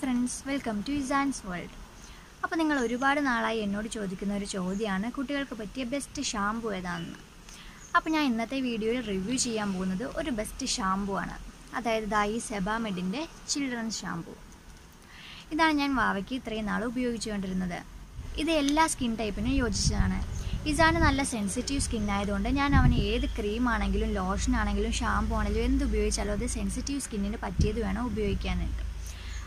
Friends welcome to Izan's world അപ്പോൾ നിങ്ങൾ ഒരുപാട് നാളായി എന്നോട് ചോദിക്കുന്ന ഒരു ചോദ്യമാണ് കുട്ടികൾക്ക് പറ്റിയ ബെസ്റ്റ് ഷാമ്പു ഏതാണെന്ന്. അപ്പോൾ ഞാൻ ഇന്നത്തെ വീഡിയോയിൽ റിവ്യൂ ചെയ്യാൻ പോകുന്നത് ഒരു ബെസ്റ്റ് ഷാമ്പു ആണ്. അതായത് ദായി സെബാമെഡിന്റെ ചിൽഡ്രൻസ് ഷാമ്പു ഇതാണ് ഞാൻ വാവയ്ക്ക് ഇത്രയും നാൾ ഉപയോഗിച്ചുകൊണ്ടിരുന്നത് ഇത് എല്ലാ സ്കിൻ ടൈപ്പിനും യോജിച്ചതാണ്. ഇസാന് നല്ല സെൻസിറ്റീവ് സ്കിൻ ആയതുകൊണ്ട് ഞാൻ അവന് ഏത് ക്രീം ആണെങ്കിലും ലോഷൻ ആണെങ്കിലും ഷാമ്പു ആണെങ്കിലും എന്ത് ഉപയോഗിച്ചാലും അത് സെൻസിറ്റീവ് സ്കിന്നിന് പറ്റിയത് വേണം ഉപയോഗിക്കാനായിട്ട്.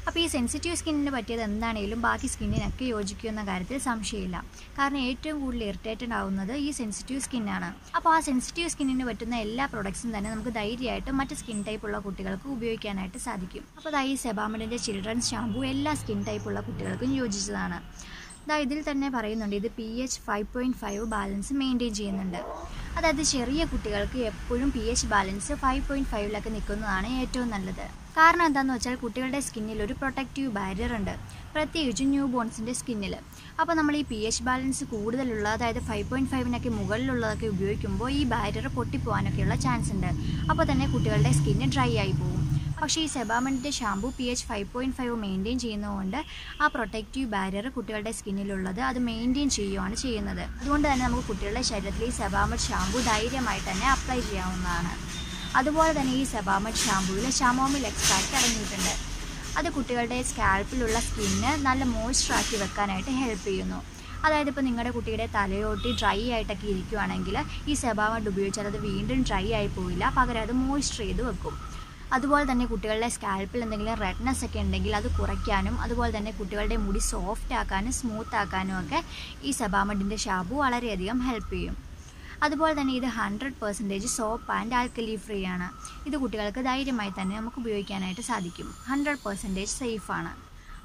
അപ്പോൾ ഈ സെൻസിറ്റീവ് സ്കിന്നിന് പറ്റിയത് എന്താണെങ്കിലും ബാക്കി സ്കിന്നിനൊക്കെ യോജിക്കുമെന്ന കാര്യത്തിൽ സംശയമില്ല. കാരണം ഏറ്റവും കൂടുതൽ ഇറിറ്റേറ്റഡ് ആവുന്നത് ഈ സെൻസിറ്റീവ് സ്കിന്നാണ് അപ്പോൾ ആ സെൻസിറ്റീവ് സ്കിന്നിന് പറ്റുന്ന എല്ലാ പ്രൊഡക്ട്സും തന്നെ നമുക്ക് ധൈര്യമായിട്ട് മറ്റ് സ്കിൻ ടൈപ്പ് ഉള്ള കുട്ടികൾക്ക് ഉപയോഗിക്കാനായിട്ട് സാധിക്കും. അപ്പോൾ ഈ സെബാമിഡിന്റെ ചിൽഡ്രൻസ് ഷാമ്പു എല്ലാ സ്കിൻ ടൈപ്പ് ഉള്ള കുട്ടികൾക്കും യോജിച്ചതാണ്. ദാ ഇതിൽ തന്നെ പറയുന്നുണ്ട് ഇത് P H five point five balance maintain ചെയ്യുന്നുണ്ട്. അതായത് ചെറിയ കുട്ടികൾക്ക് എപ്പോഴും P H balance five point ഫൈവിലൊക്കെ നിൽക്കുന്നതാണ് ഏറ്റവും നല്ലത്. കാരണം എന്താണെന്ന് വെച്ചാൽ കുട്ടികളുടെ സ്കിന്നിൽ ഒരു പ്രൊട്ടക്റ്റീവ് ബാരിയർ ഉണ്ട്. പ്രത്യേകിച്ച് ന്യൂ ബോൺസിന്റെ സ്കിന്നിൽ അപ്പോൾ നമ്മൾ ഈ പി എച്ച് ബാലൻസ് കൂടുതലുള്ള അതായത് ഫൈവ് പോയിന്റ് ഫൈവിനൊക്കെ മുകളിലുള്ളതൊക്കെ ഉപയോഗിക്കുമ്പോൾ ഈ ബാരിയർ പൊട്ടിപ്പോകാനൊക്കെയുള്ള ചാൻസ് ഉണ്ട്. അപ്പോൾ തന്നെ കുട്ടികളുടെ സ്കിന്ന് ഡ്രൈ ആയി പോകും. പക്ഷേ ഈ സെബാമെന്റിന്റെ shampoo P H five point five maintain ചെയ്യുന്നതുകൊണ്ട് ആ പ്രൊട്ടക്റ്റീവ് ബാരിയർ കുട്ടികളുടെ സ്കിന്നിലുള്ളത് അത് മെയിന്റെയിൻ ചെയ്യുകയാണ് ചെയ്യുന്നത്. അതുകൊണ്ട് തന്നെ നമുക്ക് കുട്ടികളുടെ ശരീരത്തിൽ ഈ സെബാമെഡ് ഷാമ്പു ധൈര്യമായിട്ട് തന്നെ അപ്ലൈ ചെയ്യാവുന്നതാണ്. അതുപോലെ തന്നെ ഈ സെബാമ ഷാമ്പൂവിൽ ഷമോമിൽ എക്സ്ട്രാക്റ്റ് അടങ്ങിയിട്ടുണ്ട്. അത് കുട്ടികളുടെ സ്കാൽപ്പിലുള്ള സ്കിന്ന് നല്ല മോയ്സ്ചറാക്കി വെക്കാനായിട്ട് ഹെൽപ്പ് ചെയ്യുന്നു. അതായത് ഇപ്പോൾ നിങ്ങളുടെ കുട്ടിയുടെ തലയോട്ടി ഡ്രൈ ആയിട്ടൊക്കെ ഇരിക്കുവാണെങ്കിൽ ഈ സെബാമെഡ് ഉപയോഗിച്ചാൽ അത് വീണ്ടും ഡ്രൈ ആയി പോയില്ല പകരം അത് മോയ്സ്ചർ ചെയ്ത് വെക്കും. അതുപോലെ തന്നെ കുട്ടികളുടെ സ്കാൽപ്പിൽ എന്തെങ്കിലും റെഡ്നെസ് ഒക്കെ ഉണ്ടെങ്കിൽ അത് കുറയ്ക്കാനും അതുപോലെ തന്നെ കുട്ടികളുടെ മുടി സോഫ്റ്റ് ആക്കാനും സ്മൂത്ത് ആക്കാനും ഒക്കെ ഈ സെബാമെഡിന്റെ ഷാബു വളരെയധികം ഹെൽപ്പ് ചെയ്യും. അതുപോലെ തന്നെ ഇത് hundred percentage soap and alkali free ആണ്. ഇത് കുട്ടികൾക്ക് ധൈര്യമായി തന്നെ നമുക്ക് ഉപയോഗിക്കാനായിട്ട് സാധിക്കും. ഹൺഡ്രഡ് പെർസെന്റേജ് സേഫാണ്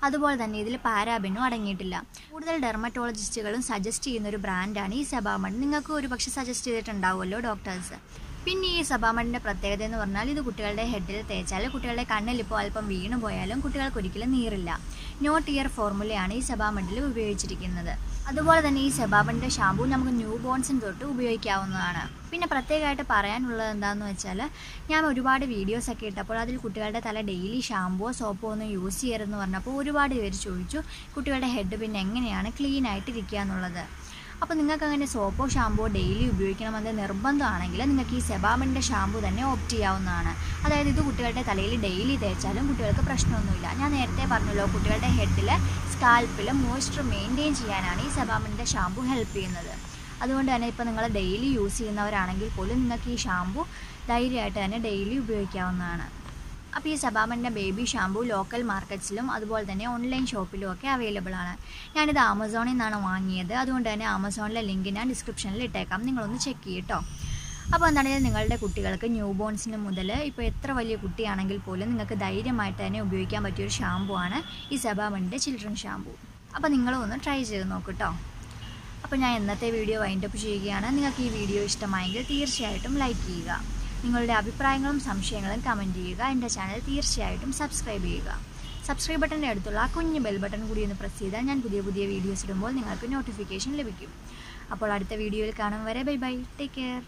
അതുപോലെ തന്നെ ഇതിൽ പാരാബിനും അടങ്ങിയിട്ടില്ല. കൂടുതൽ ഡെർമറ്റോളജിസ്റ്റുകളും സജസ്റ്റ് ചെയ്യുന്ന ഒരു ബ്രാൻഡാണ് ഈ സെബാമൺ നിങ്ങൾക്ക് ഒരു പക്ഷേ സജസ്റ്റ് ചെയ്തിട്ടുണ്ടാവുമല്ലോ ഡോക്ടേഴ്സ് പിന്നെ ഈ സബാമഡിന്റെ പ്രത്യേകത എന്ന് പറഞ്ഞാൽ ഇത് കുട്ടികളുടെ ഹെഡിൽ തേച്ചാൽ കുട്ടികളുടെ കണ്ണിൽ ഇപ്പോൾ അല്പം വീണു പോയാലും കുട്ടികൾക്ക് ഒരിക്കലും നീറില്ല. നോട്ട് ഇയർ ഫോർമുലയാണ് ഈ സെബാമഡിൽ ഉപയോഗിച്ചിരിക്കുന്നത്. അതുപോലെ തന്നെ ഈ സെബാബിന്റെ ഷാമ്പു നമുക്ക് ന്യൂ ബോൺസിന് തൊട്ട് ഉപയോഗിക്കാവുന്നതാണ്. പിന്നെ പ്രത്യേകമായിട്ട് പറയാനുള്ളത് എന്താണെന്ന് വെച്ചാൽ ഞാൻ ഒരുപാട് വീഡിയോസ് ഒക്കെ ഇട്ടപ്പോൾ അതിൽ കുട്ടികളുടെ തല ഡെയിലി ഷാമ്പുവോ സോപ്പോ ഒന്നും യൂസ് ചെയ്യരുതെന്ന് പറഞ്ഞപ്പോൾ ഒരുപാട് പേര് ചോദിച്ചു കുട്ടികളുടെ ഹെഡ് പിന്നെ എങ്ങനെയാണ് ക്ലീൻ ആയിട്ടിരിക്കുക എന്നുള്ളത്. അപ്പോൾ നിങ്ങൾക്ക് അങ്ങനെ സോപ്പോ ഷാമ്പോ ഡെയിലി ഉപയോഗിക്കണമെന്ന് നിർബന്ധമാണെങ്കിൽ നിങ്ങൾക്ക് ഈ സെബാമിന്റെ ഷാമ്പു തന്നെ ഓപ്റ്റ് ചെയ്യാവുന്നതാണ്. അതായത് ഇത് കുട്ടികളുടെ തലയിൽ ഡെയിലി തേച്ചാലും കുട്ടികൾക്ക് പ്രശ്നമൊന്നുമില്ല. ഞാൻ നേരത്തെ പറഞ്ഞല്ലോ കുട്ടികളുടെ ഹെഡിൽ സ്കാൽപ്പിൽ മോയ്സ്ചർ മെയിന്റെയിൻ ചെയ്യാനാണ് ഈ സെബാമിന്റെ ഷാമ്പു ഹെൽപ്പ് ചെയ്യുന്നത്. അതുകൊണ്ട് തന്നെ ഇപ്പോൾ നിങ്ങൾ ഡെയിലി യൂസ് ചെയ്യുന്നവരാണെങ്കിൽ പോലും നിങ്ങൾക്ക് ഈ ഷാമ്പു ധൈര്യമായിട്ട് തന്നെ ഡെയിലി ഉപയോഗിക്കാവുന്നതാണ്. അപ്പോൾ ഈ സബാമന്റെ ബേബി ഷാമ്പു ലോക്കൽ മാർക്കറ്റ്സിലും അതുപോലെ തന്നെ ഓൺലൈൻ ഷോപ്പിലും ഒക്കെ അവൈലബിൾ ആണ്. ഞാനിത് ആമസോണിൽ നിന്നാണ് വാങ്ങിയത്. അതുകൊണ്ട് തന്നെ ആമസോണിലെ ലിങ്ക് ഞാൻ ഡിസ്ക്രിപ്ഷനിൽ ഇട്ടേക്കാം. നിങ്ങളൊന്ന് ചെക്ക് ചെയ്യട്ടോ. അപ്പോൾ എന്താണെങ്കിലും നിങ്ങളുടെ കുട്ടികൾക്ക് ന്യൂ ബോൺസിന് മുതൽ ഇപ്പോൾ എത്ര വലിയ കുട്ടിയാണെങ്കിൽ പോലും നിങ്ങൾക്ക് ധൈര്യമായിട്ട് തന്നെ ഉപയോഗിക്കാൻ പറ്റിയൊരു ഷാമ്പു ആണ് ഈ സബാമന്റെ ചിൽഡ്രൻ ഷാമ്പു അപ്പോൾ നിങ്ങളും ഒന്ന് ട്രൈ ചെയ്ത് നോക്കൂ കേട്ടോ അപ്പോൾ ഞാൻ ഇന്നത്തെ വീഡിയോ വൈൻഡപ്പ് ചെയ്യുകയാണ്. നിങ്ങൾക്ക് ഈ വീഡിയോ ഇഷ്ടമായെങ്കിൽ തീർച്ചയായിട്ടും ലൈക്ക് ചെയ്യുക. നിങ്ങളുടെ അഭിപ്രായങ്ങളും സംശയങ്ങളും കമന്റ് ചെയ്യുക. എന്റെ ചാനൽ തീർച്ചയായിട്ടും സബ്സ്ക്രൈബ് ചെയ്യുക. സബ്സ്ക്രൈബ് ബട്ടന്റെ അടുത്തുള്ള ആ കുഞ്ഞ് ബെൽ ബട്ടൺ കൂടി ഒന്ന് പ്രസ് ചെയ്താൽ ഞാൻ പുതിയ പുതിയ വീഡിയോസ് ഇടുമ്പോൾ നിങ്ങൾക്ക് നോട്ടിഫിക്കേഷൻ ലഭിക്കും. അപ്പോൾ അടുത്ത വീഡിയോയിൽ കാണും വരെ. Bye bye take care